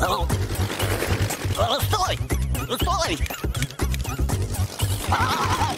Стой! Стой! Ah!